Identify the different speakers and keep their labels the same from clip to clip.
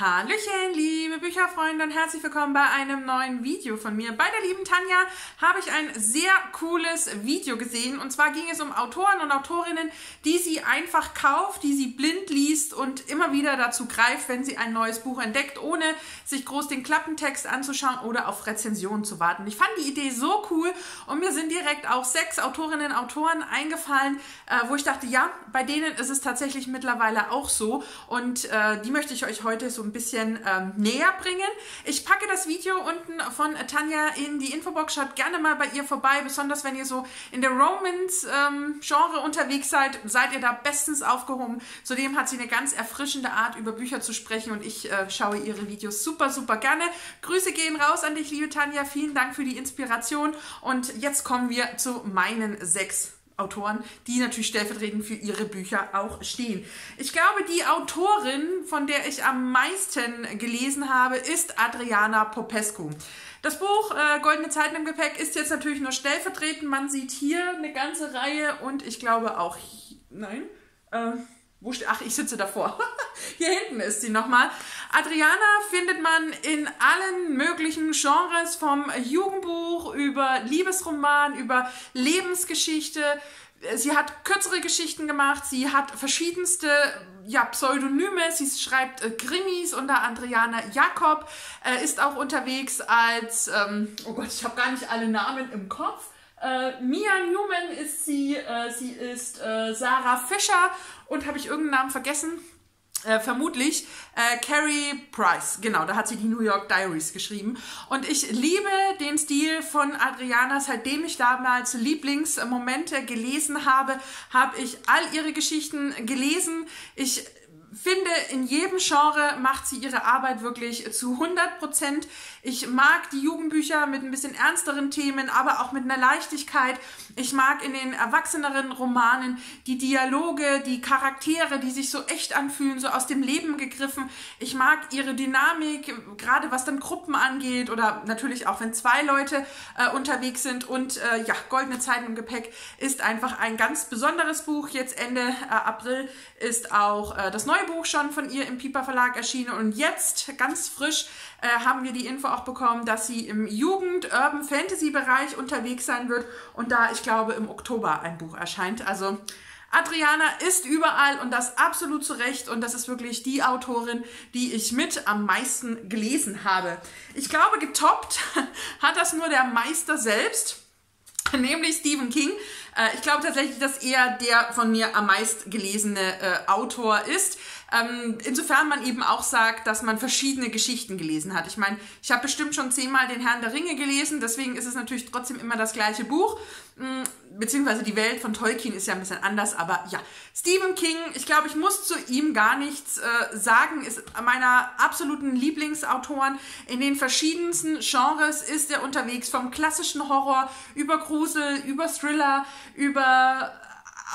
Speaker 1: Hallöchen, liebe Bücherfreunde und herzlich willkommen bei einem neuen Video von mir. Bei der lieben Tanja habe ich ein sehr cooles Video gesehen und zwar ging es um Autoren und Autorinnen, die sie einfach kauft, die sie blind liest und immer wieder dazu greift, wenn sie ein neues Buch entdeckt, ohne sich groß den Klappentext anzuschauen oder auf Rezensionen zu warten. Ich fand die Idee so cool und mir sind direkt auch sechs Autorinnen und Autoren eingefallen, äh, wo ich dachte, ja, bei denen ist es tatsächlich mittlerweile auch so und äh, die möchte ich euch heute so ein bisschen ähm, näher bringen. Ich packe das Video unten von Tanja in die Infobox. Schaut gerne mal bei ihr vorbei, besonders wenn ihr so in der Romance-Genre ähm, unterwegs seid, seid ihr da bestens aufgehoben. Zudem hat sie eine ganz erfrischende Art, über Bücher zu sprechen und ich äh, schaue ihre Videos super, super gerne. Grüße gehen raus an dich, liebe Tanja. Vielen Dank für die Inspiration und jetzt kommen wir zu meinen sechs Autoren, die natürlich stellvertretend für ihre Bücher auch stehen. Ich glaube, die Autorin, von der ich am meisten gelesen habe, ist Adriana Popescu. Das Buch äh, Goldene Zeiten im Gepäck ist jetzt natürlich nur stellvertretend. Man sieht hier eine ganze Reihe und ich glaube auch, nein, äh, wo steht, ach, ich sitze davor. Hier hinten ist sie nochmal. Adriana findet man in allen möglichen Genres, vom Jugendbuch über Liebesroman, über Lebensgeschichte. Sie hat kürzere Geschichten gemacht, sie hat verschiedenste ja, Pseudonyme, sie schreibt äh, Krimis unter Adriana Jakob, äh, ist auch unterwegs als, ähm, oh Gott, ich habe gar nicht alle Namen im Kopf, äh, Mia Newman ist sie, äh, sie ist äh, Sarah Fischer und habe ich irgendeinen Namen vergessen? Äh, vermutlich äh, Carrie Price, genau, da hat sie die New York Diaries geschrieben. Und ich liebe den Stil von Adriana, seitdem ich damals Lieblingsmomente gelesen habe, habe ich all ihre Geschichten gelesen. Ich finde, in jedem Genre macht sie ihre Arbeit wirklich zu 100 Prozent. Ich mag die Jugendbücher mit ein bisschen ernsteren Themen, aber auch mit einer Leichtigkeit. Ich mag in den erwachseneren Romanen die Dialoge, die Charaktere, die sich so echt anfühlen, so aus dem Leben gegriffen. Ich mag ihre Dynamik, gerade was dann Gruppen angeht oder natürlich auch, wenn zwei Leute äh, unterwegs sind. Und äh, ja, Goldene Zeiten im Gepäck ist einfach ein ganz besonderes Buch. Jetzt Ende äh, April ist auch äh, das neue Buch schon von ihr im Piper Verlag erschienen und jetzt ganz frisch äh, haben wir die Info auch bekommen, dass sie im Jugend-Urban Fantasy-Bereich unterwegs sein wird und da, ich glaube, im Oktober ein Buch erscheint. Also Adriana ist überall und das absolut zu Recht und das ist wirklich die Autorin, die ich mit am meisten gelesen habe. Ich glaube, getoppt hat das nur der Meister selbst nämlich Stephen King. Äh, ich glaube tatsächlich, dass er der von mir am meist gelesene äh, Autor ist. Ähm, insofern man eben auch sagt, dass man verschiedene Geschichten gelesen hat. Ich meine, ich habe bestimmt schon zehnmal den Herrn der Ringe gelesen, deswegen ist es natürlich trotzdem immer das gleiche Buch. Beziehungsweise die Welt von Tolkien ist ja ein bisschen anders, aber ja. Stephen King, ich glaube, ich muss zu ihm gar nichts äh, sagen, ist meiner absoluten Lieblingsautoren. In den verschiedensten Genres ist er unterwegs, vom klassischen Horror über Grusel, über Thriller, über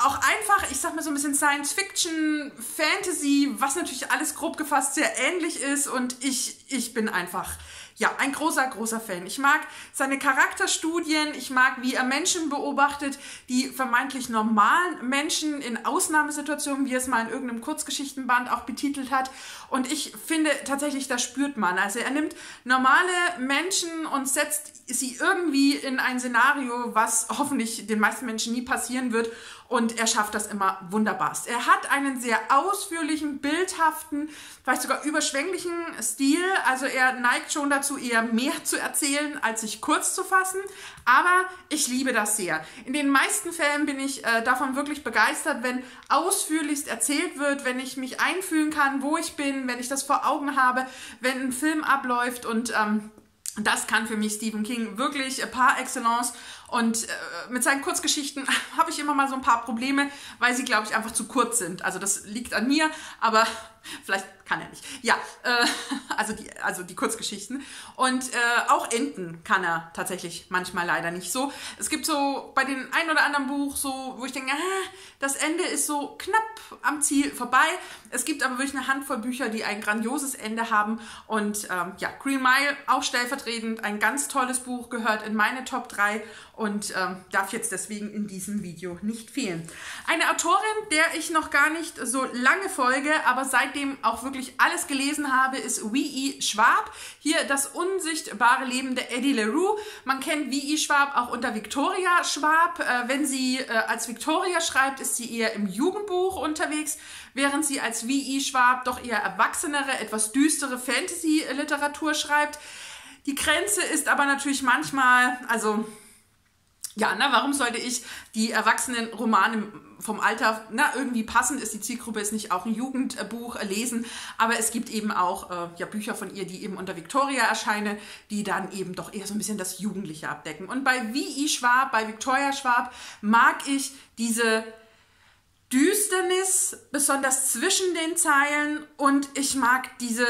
Speaker 1: auch einfach, ich sag mal so ein bisschen Science Fiction, Fantasy, was natürlich alles grob gefasst sehr ähnlich ist und ich, ich bin einfach ja, ein großer, großer Fan. Ich mag seine Charakterstudien, ich mag, wie er Menschen beobachtet, die vermeintlich normalen Menschen in Ausnahmesituationen, wie er es mal in irgendeinem Kurzgeschichtenband auch betitelt hat. Und ich finde tatsächlich, das spürt man. Also er nimmt normale Menschen und setzt sie irgendwie in ein Szenario, was hoffentlich den meisten Menschen nie passieren wird. Und er schafft das immer wunderbarst. Er hat einen sehr ausführlichen, bildhaften, vielleicht sogar überschwänglichen Stil. Also er neigt schon dazu, eher mehr zu erzählen, als sich kurz zu fassen. Aber ich liebe das sehr. In den meisten Fällen bin ich äh, davon wirklich begeistert, wenn ausführlichst erzählt wird, wenn ich mich einfühlen kann, wo ich bin, wenn ich das vor Augen habe, wenn ein Film abläuft und ähm, das kann für mich Stephen King wirklich par excellence. Und äh, mit seinen Kurzgeschichten habe ich immer mal so ein paar Probleme, weil sie, glaube ich, einfach zu kurz sind. Also das liegt an mir, aber vielleicht kann er nicht. Ja, äh, also, die, also die Kurzgeschichten. Und äh, auch Enden kann er tatsächlich manchmal leider nicht so. Es gibt so bei den ein oder anderen Buch so, wo ich denke, ah, das Ende ist so knapp am Ziel vorbei. Es gibt aber wirklich eine Handvoll Bücher, die ein grandioses Ende haben. Und ähm, ja, Green Mile, auch stellvertretend, ein ganz tolles Buch, gehört in meine Top 3. und ähm, darf jetzt deswegen in diesem Video nicht fehlen. Eine Autorin, der ich noch gar nicht so lange folge, aber seitdem auch wirklich alles gelesen habe, ist W.E. Schwab. Hier das unsichtbare Leben der Eddie LaRue. Man kennt W.E. Schwab auch unter Victoria Schwab. Äh, wenn sie äh, als Victoria schreibt, ist sie eher im Jugendbuch unterwegs, während sie als V.E. Schwab doch eher erwachsenere, etwas düstere Fantasy-Literatur schreibt. Die Grenze ist aber natürlich manchmal, also ja, na, warum sollte ich die erwachsenen Romane vom Alter, na, irgendwie passend ist, die Zielgruppe ist nicht auch ein Jugendbuch lesen, aber es gibt eben auch äh, ja, Bücher von ihr, die eben unter Victoria erscheinen, die dann eben doch eher so ein bisschen das Jugendliche abdecken. Und bei V.I. Schwab, bei Victoria Schwab, mag ich diese Düsternis, besonders zwischen den Zeilen und ich mag diese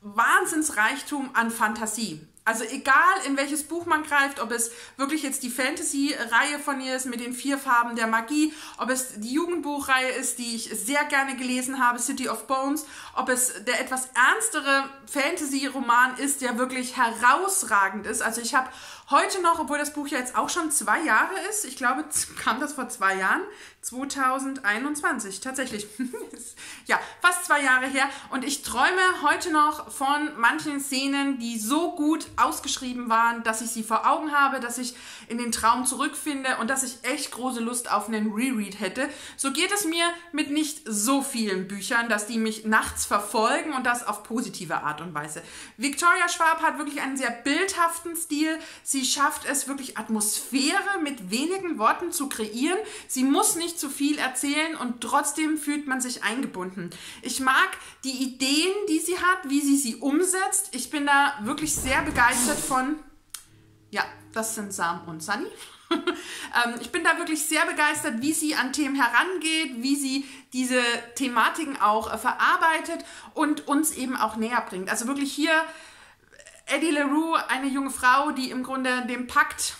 Speaker 1: Wahnsinnsreichtum an Fantasie. Also egal, in welches Buch man greift, ob es wirklich jetzt die Fantasy-Reihe von ihr ist mit den vier Farben der Magie, ob es die Jugendbuchreihe ist, die ich sehr gerne gelesen habe, City of Bones, ob es der etwas ernstere Fantasy-Roman ist, der wirklich herausragend ist. Also ich habe heute noch, obwohl das Buch ja jetzt auch schon zwei Jahre ist, ich glaube, kam das vor zwei Jahren, 2021 tatsächlich. ja, fast zwei Jahre her. Und ich träume heute noch von manchen Szenen, die so gut ausgeschrieben waren, dass ich sie vor Augen habe, dass ich in den Traum zurückfinde und dass ich echt große Lust auf einen Reread hätte. So geht es mir mit nicht so vielen Büchern, dass die mich nachts verfolgen und das auf positive Art und Weise. Victoria Schwab hat wirklich einen sehr bildhaften Stil. Sie schafft es wirklich Atmosphäre mit wenigen Worten zu kreieren. Sie muss nicht nicht zu viel erzählen und trotzdem fühlt man sich eingebunden. Ich mag die Ideen, die sie hat, wie sie sie umsetzt. Ich bin da wirklich sehr begeistert von. Ja, das sind Sam und Sunny. Ähm, ich bin da wirklich sehr begeistert, wie sie an Themen herangeht, wie sie diese Thematiken auch äh, verarbeitet und uns eben auch näher bringt. Also wirklich hier Eddie LaRue, eine junge Frau, die im Grunde dem Pakt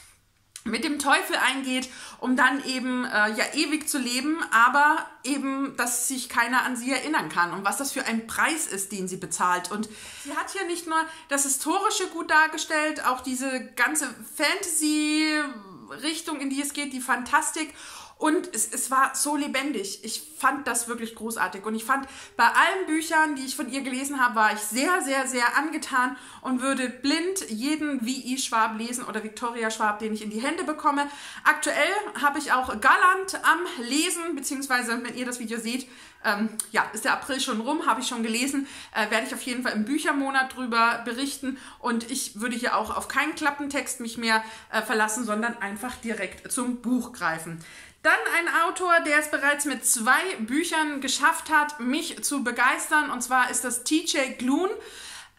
Speaker 1: mit dem Teufel eingeht, um dann eben äh, ja ewig zu leben, aber eben, dass sich keiner an sie erinnern kann und was das für ein Preis ist, den sie bezahlt. Und sie hat hier nicht nur das Historische gut dargestellt, auch diese ganze Fantasy-Richtung, in die es geht, die Fantastik und es, es war so lebendig. Ich fand das wirklich großartig. Und ich fand, bei allen Büchern, die ich von ihr gelesen habe, war ich sehr, sehr, sehr angetan und würde blind jeden V.I. Schwab lesen oder Victoria Schwab, den ich in die Hände bekomme. Aktuell habe ich auch Galant am Lesen, beziehungsweise, wenn ihr das Video seht, ähm, ja, ist der April schon rum, habe ich schon gelesen, äh, werde ich auf jeden Fall im Büchermonat drüber berichten und ich würde hier auch auf keinen Klappentext mich mehr äh, verlassen, sondern einfach direkt zum Buch greifen. Dann ein Autor, der es bereits mit zwei Büchern geschafft hat, mich zu begeistern. Und zwar ist das TJ Gloon,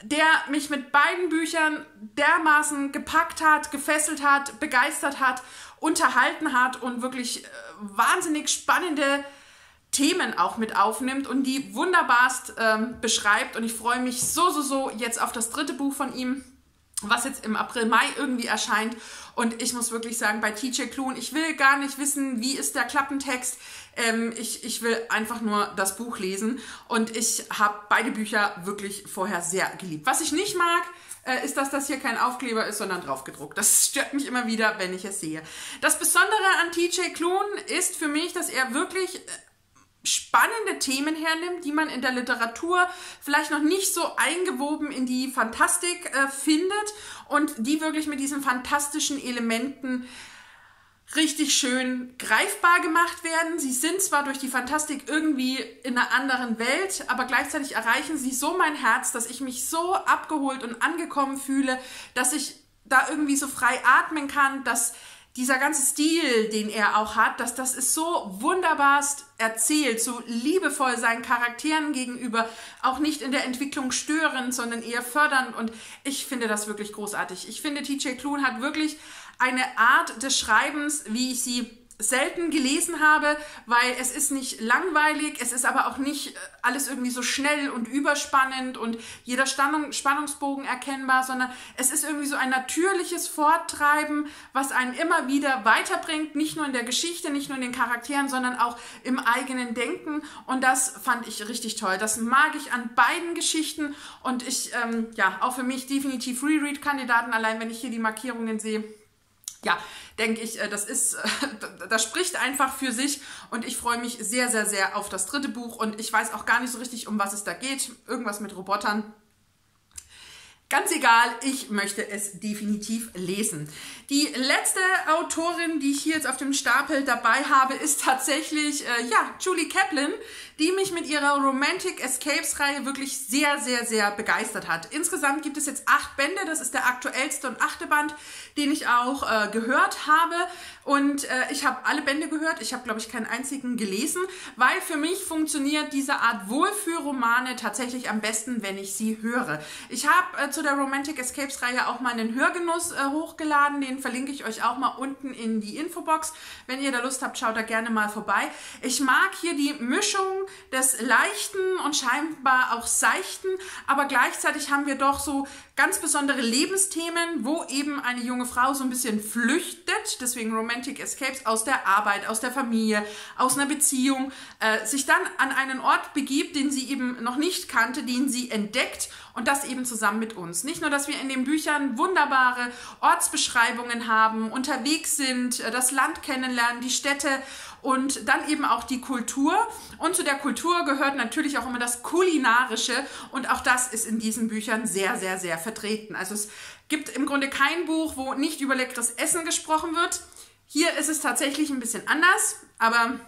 Speaker 1: der mich mit beiden Büchern dermaßen gepackt hat, gefesselt hat, begeistert hat, unterhalten hat und wirklich äh, wahnsinnig spannende Themen auch mit aufnimmt und die wunderbarst ähm, beschreibt. Und ich freue mich so, so, so jetzt auf das dritte Buch von ihm was jetzt im April, Mai irgendwie erscheint. Und ich muss wirklich sagen, bei TJ Klun, ich will gar nicht wissen, wie ist der Klappentext. Ähm, ich, ich will einfach nur das Buch lesen. Und ich habe beide Bücher wirklich vorher sehr geliebt. Was ich nicht mag, äh, ist, dass das hier kein Aufkleber ist, sondern draufgedruckt. Das stört mich immer wieder, wenn ich es sehe. Das Besondere an TJ Klun ist für mich, dass er wirklich äh, spannende Themen hernimmt, die man in der Literatur vielleicht noch nicht so eingewoben in die Fantastik äh, findet und die wirklich mit diesen fantastischen Elementen richtig schön greifbar gemacht werden. Sie sind zwar durch die Fantastik irgendwie in einer anderen Welt, aber gleichzeitig erreichen sie so mein Herz, dass ich mich so abgeholt und angekommen fühle, dass ich da irgendwie so frei atmen kann, dass dieser ganze Stil, den er auch hat, dass das ist so wunderbarst erzählt, so liebevoll seinen Charakteren gegenüber, auch nicht in der Entwicklung störend, sondern eher fördernd und ich finde das wirklich großartig. Ich finde, TJ Klun hat wirklich eine Art des Schreibens, wie ich sie selten gelesen habe, weil es ist nicht langweilig, es ist aber auch nicht äh, alles irgendwie so schnell und überspannend und jeder Spannung, Spannungsbogen erkennbar, sondern es ist irgendwie so ein natürliches Forttreiben, was einen immer wieder weiterbringt, nicht nur in der Geschichte, nicht nur in den Charakteren, sondern auch im eigenen Denken. Und das fand ich richtig toll. Das mag ich an beiden Geschichten. Und ich, ähm, ja, auch für mich definitiv Reread-Kandidaten, allein wenn ich hier die Markierungen sehe ja, denke ich, das ist, das spricht einfach für sich und ich freue mich sehr, sehr, sehr auf das dritte Buch und ich weiß auch gar nicht so richtig, um was es da geht. Irgendwas mit Robotern. Ganz egal, ich möchte es definitiv lesen. Die letzte Autorin, die ich hier jetzt auf dem Stapel dabei habe, ist tatsächlich äh, ja, Julie Kaplan, die mich mit ihrer Romantic Escapes Reihe wirklich sehr, sehr, sehr begeistert hat. Insgesamt gibt es jetzt acht Bände, das ist der aktuellste und achte Band, den ich auch äh, gehört habe. Und äh, ich habe alle Bände gehört, ich habe, glaube ich, keinen einzigen gelesen, weil für mich funktioniert diese Art Wohlfühlromane tatsächlich am besten, wenn ich sie höre. Ich habe äh, zu der Romantic Escapes Reihe auch mal einen Hörgenuss äh, hochgeladen, den verlinke ich euch auch mal unten in die Infobox. Wenn ihr da Lust habt, schaut da gerne mal vorbei. Ich mag hier die Mischung des Leichten und scheinbar auch Seichten, aber gleichzeitig haben wir doch so ganz besondere Lebensthemen, wo eben eine junge Frau so ein bisschen flüchtet, deswegen Romantic Escapes, aus der Arbeit, aus der Familie, aus einer Beziehung, äh, sich dann an einen Ort begibt, den sie eben noch nicht kannte, den sie entdeckt und das eben zusammen mit uns. Nicht nur, dass wir in den Büchern wunderbare Ortsbeschreibungen haben, unterwegs sind, äh, das Land kennenlernen, die Städte und dann eben auch die Kultur. Und zu der Kultur gehört natürlich auch immer das Kulinarische und auch das ist in diesen Büchern sehr, sehr, sehr vertreten. Also es gibt im Grunde kein Buch, wo nicht über leckeres Essen gesprochen wird. Hier ist es tatsächlich ein bisschen anders, aber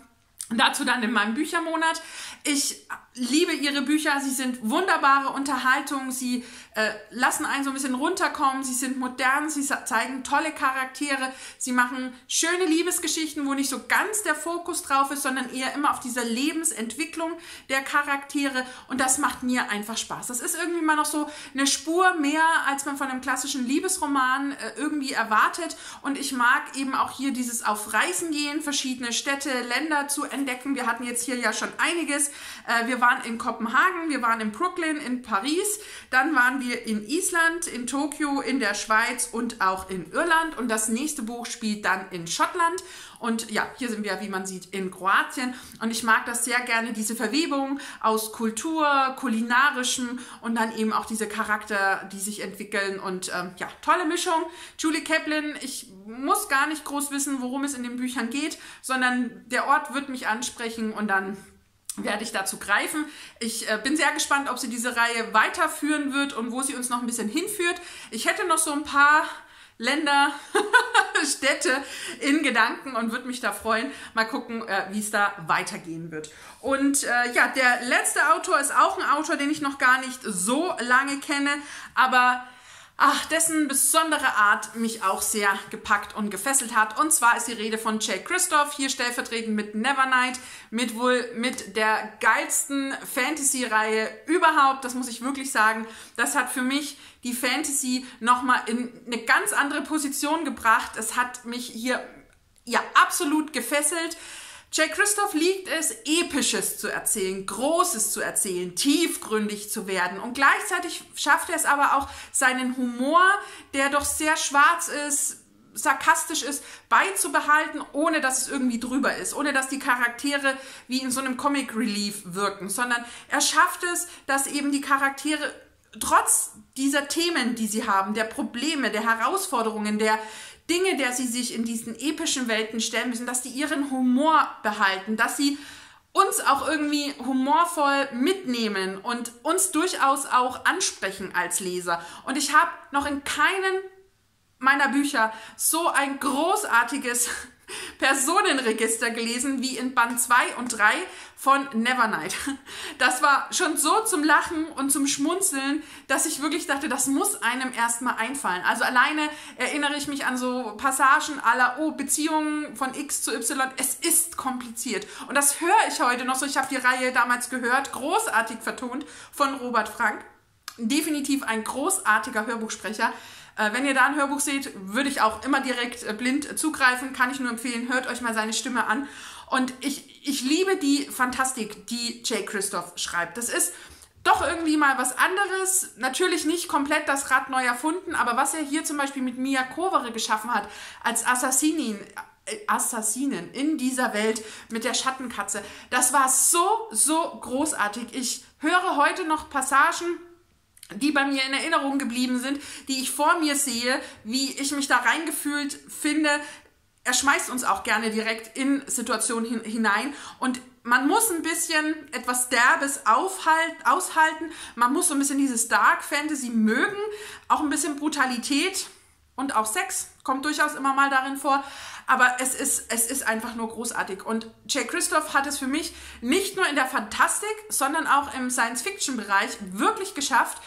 Speaker 1: dazu dann in meinem Büchermonat. Ich liebe ihre Bücher, sie sind wunderbare Unterhaltung, sie äh, lassen einen so ein bisschen runterkommen, sie sind modern, sie zeigen tolle Charaktere, sie machen schöne Liebesgeschichten, wo nicht so ganz der Fokus drauf ist, sondern eher immer auf dieser Lebensentwicklung der Charaktere und das macht mir einfach Spaß. Das ist irgendwie mal noch so eine Spur mehr, als man von einem klassischen Liebesroman äh, irgendwie erwartet und ich mag eben auch hier dieses auf Reisen gehen, verschiedene Städte, Länder zu entdecken. Wir hatten jetzt hier ja schon einiges. Äh, wir waren in Kopenhagen, wir waren in Brooklyn, in Paris, dann waren wir in Island, in Tokio, in der Schweiz und auch in Irland. Und das nächste Buch spielt dann in Schottland. Und ja, hier sind wir, wie man sieht, in Kroatien. Und ich mag das sehr gerne, diese Verwebung aus Kultur, kulinarischem und dann eben auch diese Charakter, die sich entwickeln. Und ähm, ja, tolle Mischung. Julie Kaplan, ich muss gar nicht groß wissen, worum es in den Büchern geht, sondern der Ort wird mich ansprechen und dann werde ich dazu greifen. Ich äh, bin sehr gespannt, ob sie diese Reihe weiterführen wird und wo sie uns noch ein bisschen hinführt. Ich hätte noch so ein paar Länder, Städte in Gedanken und würde mich da freuen. Mal gucken, äh, wie es da weitergehen wird. Und äh, ja, der letzte Autor ist auch ein Autor, den ich noch gar nicht so lange kenne, aber ach, dessen besondere Art mich auch sehr gepackt und gefesselt hat. Und zwar ist die Rede von Jay Christoph, hier stellvertretend mit Nevernight, mit wohl mit der geilsten Fantasy-Reihe überhaupt. Das muss ich wirklich sagen. Das hat für mich die Fantasy nochmal in eine ganz andere Position gebracht. Es hat mich hier ja absolut gefesselt. Jay Christoph liegt es, Episches zu erzählen, Großes zu erzählen, tiefgründig zu werden. Und gleichzeitig schafft er es aber auch, seinen Humor, der doch sehr schwarz ist, sarkastisch ist, beizubehalten, ohne dass es irgendwie drüber ist, ohne dass die Charaktere wie in so einem Comic Relief wirken, sondern er schafft es, dass eben die Charaktere trotz dieser Themen, die sie haben, der Probleme, der Herausforderungen, der Dinge, der sie sich in diesen epischen Welten stellen müssen, dass sie ihren Humor behalten, dass sie uns auch irgendwie humorvoll mitnehmen und uns durchaus auch ansprechen als Leser. Und ich habe noch in keinen meiner Bücher so ein großartiges Personenregister gelesen wie in Band 2 und 3 von Nevernight. Das war schon so zum Lachen und zum Schmunzeln, dass ich wirklich dachte, das muss einem erstmal einfallen. Also alleine erinnere ich mich an so Passagen aller, oh, Beziehungen von X zu Y. Es ist kompliziert. Und das höre ich heute noch so. Ich habe die Reihe damals gehört, großartig vertont von Robert Frank. Definitiv ein großartiger Hörbuchsprecher. Äh, wenn ihr da ein Hörbuch seht, würde ich auch immer direkt äh, blind zugreifen. Kann ich nur empfehlen, hört euch mal seine Stimme an. Und ich, ich liebe die Fantastik, die Jay Christoph schreibt. Das ist doch irgendwie mal was anderes. Natürlich nicht komplett das Rad neu erfunden, aber was er hier zum Beispiel mit Mia Kovare geschaffen hat, als Assassinin, äh, Assassinen in dieser Welt mit der Schattenkatze, das war so, so großartig. Ich höre heute noch Passagen die bei mir in Erinnerung geblieben sind, die ich vor mir sehe, wie ich mich da reingefühlt finde. Er schmeißt uns auch gerne direkt in Situationen hinein und man muss ein bisschen etwas Derbes aufhalten, aushalten. Man muss so ein bisschen dieses Dark Fantasy mögen, auch ein bisschen Brutalität und auch Sex kommt durchaus immer mal darin vor. Aber es ist, es ist einfach nur großartig. Und Jay Christoph hat es für mich nicht nur in der Fantastik, sondern auch im Science-Fiction-Bereich wirklich geschafft,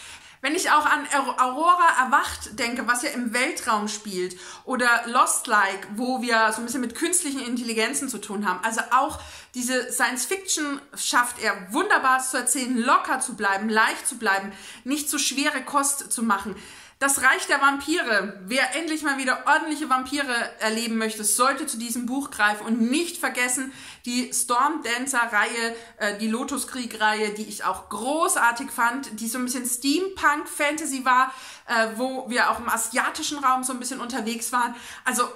Speaker 1: wenn ich auch an Aurora Erwacht denke, was ja im Weltraum spielt, oder Lost Like, wo wir so ein bisschen mit künstlichen Intelligenzen zu tun haben, also auch diese Science Fiction schafft er wunderbar zu erzählen, locker zu bleiben, leicht zu bleiben, nicht zu schwere Kost zu machen. Das Reich der Vampire. Wer endlich mal wieder ordentliche Vampire erleben möchte, sollte zu diesem Buch greifen und nicht vergessen die Storm Dancer Reihe, äh, die Lotus Krieg Reihe, die ich auch großartig fand, die so ein bisschen Steampunk Fantasy war, äh, wo wir auch im asiatischen Raum so ein bisschen unterwegs waren. Also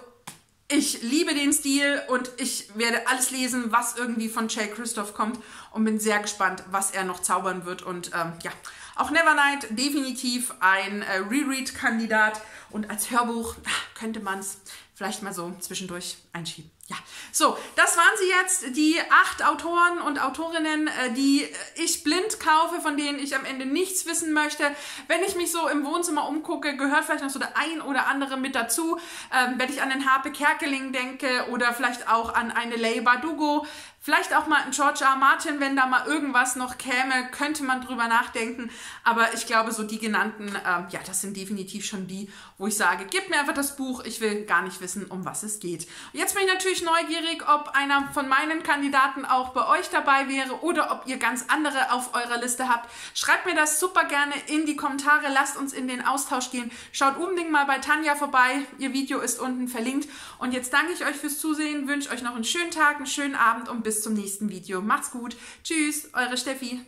Speaker 1: ich liebe den Stil und ich werde alles lesen, was irgendwie von Jay Christoph kommt und bin sehr gespannt, was er noch zaubern wird. Und ähm, ja, auch Nevernight definitiv ein äh, Reread-Kandidat und als Hörbuch könnte man es vielleicht mal so zwischendurch einschieben. Ja, so, das waren sie jetzt, die acht Autoren und Autorinnen, äh, die ich blind kaufe, von denen ich am Ende nichts wissen möchte. Wenn ich mich so im Wohnzimmer umgucke, gehört vielleicht noch so der ein oder andere mit dazu. Ähm, wenn ich an den Harpe Kerkeling denke oder vielleicht auch an eine Leigh Bardugo, Vielleicht auch mal ein George R. Martin, wenn da mal irgendwas noch käme, könnte man drüber nachdenken. Aber ich glaube, so die genannten, äh, ja, das sind definitiv schon die, wo ich sage, gib mir einfach das Buch, ich will gar nicht wissen, um was es geht. Jetzt bin ich natürlich neugierig, ob einer von meinen Kandidaten auch bei euch dabei wäre oder ob ihr ganz andere auf eurer Liste habt. Schreibt mir das super gerne in die Kommentare, lasst uns in den Austausch gehen. Schaut unbedingt mal bei Tanja vorbei, ihr Video ist unten verlinkt. Und jetzt danke ich euch fürs Zusehen, wünsche euch noch einen schönen Tag, einen schönen Abend und bis zum nächsten Video. Macht's gut. Tschüss, eure Steffi.